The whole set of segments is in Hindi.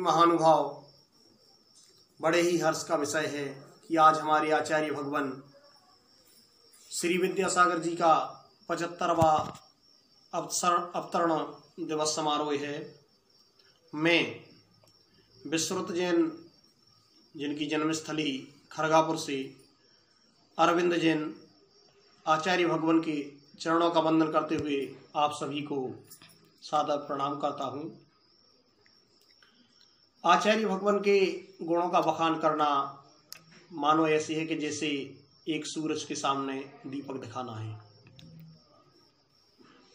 महानुभाव। बड़े ही हर्ष का विषय है कि आज हमारे आचार्य भगवान श्री विद्यासागर जी का पचहत्तरवा अवतरण दिवस समारोह है। मैं, विश्रुत जैन, जिनकी जन्मस्थली खरगापुर से, अरविंद जैन, आचार्य भगवान के चरणों का वंदन करते हुए आप सभी को सादर प्रणाम करता हूँ। आचार्य भगवान के गुणों का बखान करना मानो ऐसे है कि जैसे एक सूरज के सामने दीपक दिखाना है।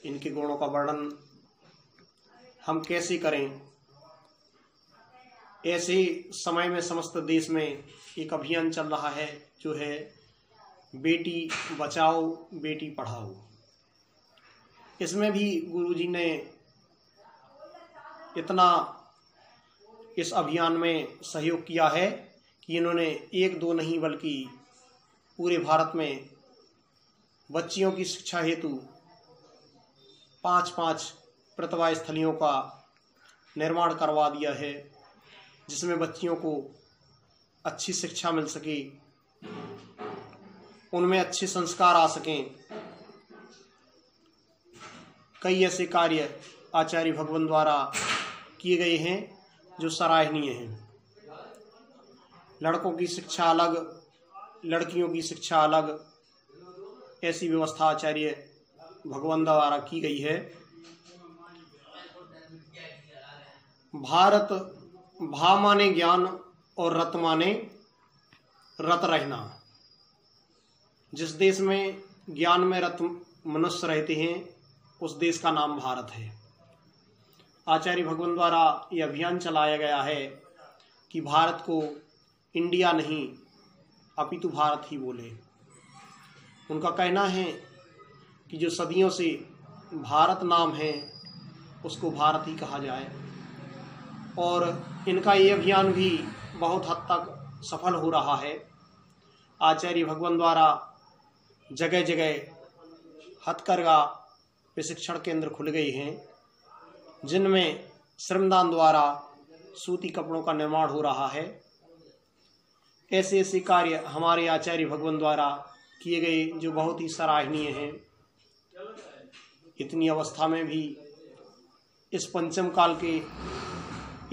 इनके गुणों का वर्णन हम कैसे करें? ऐसे समय में समस्त देश में एक अभियान चल रहा है, जो है बेटी बचाओ, बेटी पढ़ाओ। इसमें भी गुरुजी ने इतना इस अभियान में सहयोग किया है कि इन्होंने एक दो नहीं बल्कि पूरे भारत में बच्चियों की शिक्षा हेतु पाँच पाँच प्रतिभा स्थलियों का निर्माण करवा दिया है, जिसमें बच्चियों को अच्छी शिक्षा मिल सके, उनमें अच्छे संस्कार आ सकें। कई ऐसे कार्य आचार्य भगवान द्वारा किए गए हैं जो सराहनीय हैं। लड़कों की शिक्षा अलग, लड़कियों की शिक्षा अलग, ऐसी व्यवस्था आचार्य भगवान द्वारा की गई है। भारत भा माने ज्ञान और रत माने रत रहना। जिस देश में ज्ञान में रत मनुष्य रहते हैं, उस देश का नाम भारत है। आचार्य भगवान द्वारा ये अभियान चलाया गया है कि भारत को इंडिया नहीं, अपितु भारत ही बोले। उनका कहना है कि जो सदियों से भारत नाम है, उसको भारत ही कहा जाए। और इनका ये अभियान भी बहुत हद तक सफल हो रहा है। आचार्य भगवान द्वारा जगह जगह हथकरघा प्रशिक्षण केंद्र खुल गए हैं। जिनमें श्रमदान द्वारा सूती कपड़ों का निर्माण हो रहा है। ऐसे ऐसे कार्य हमारे आचार्य भगवान द्वारा किए गए जो बहुत ही सराहनीय हैं। इतनी अवस्था में भी इस पंचम काल के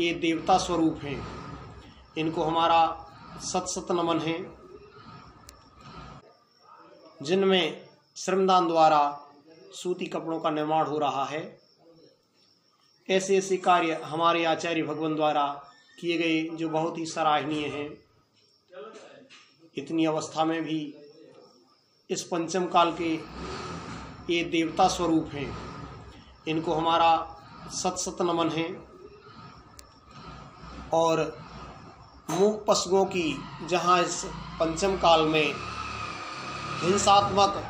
ये देवता स्वरूप हैं। इनको हमारा सत सत नमन है। जिनमें श्रमदान द्वारा सूती कपड़ों का निर्माण हो रहा है। ऐसे ऐसे कार्य हमारे आचार्य भगवान द्वारा किए गए जो बहुत ही सराहनीय हैं। इतनी अवस्था में भी इस पंचम काल के ये देवता स्वरूप हैं। इनको हमारा सत सत नमन है। और मूक पशुओं की जहाँ इस पंचम काल में हिंसात्मक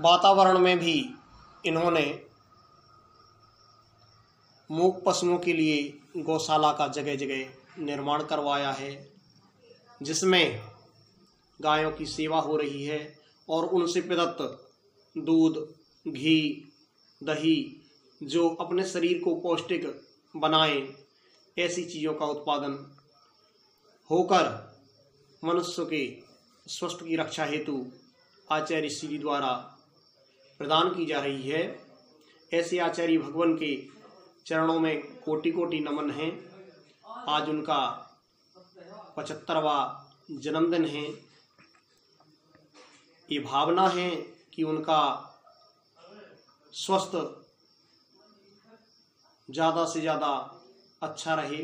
वातावरण में भी इन्होंने मूक पशुओं के लिए गौशाला का जगह जगह निर्माण करवाया है, जिसमें गायों की सेवा हो रही है और उनसे प्रदत्त दूध, घी, दही, जो अपने शरीर को पौष्टिक बनाए, ऐसी चीज़ों का उत्पादन होकर मनुष्य के स्वस्थ की रक्षा हेतु आचार्य श्री द्वारा प्रदान की जा रही है। ऐसे आचार्य भगवान के चरणों में कोटि कोटि नमन है। आज उनका पचहत्तरवा जन्मदिन है। ये भावना है कि उनका स्वस्थ ज़्यादा से ज़्यादा अच्छा रहे।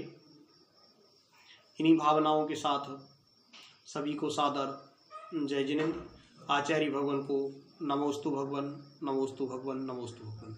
इन्हीं भावनाओं के साथ सभी को सादर जय जिनेन्द्र। आचार्य भगवान को नमोस्तु भगवान नमोस्तु भगवान नमोस्तु भगवान।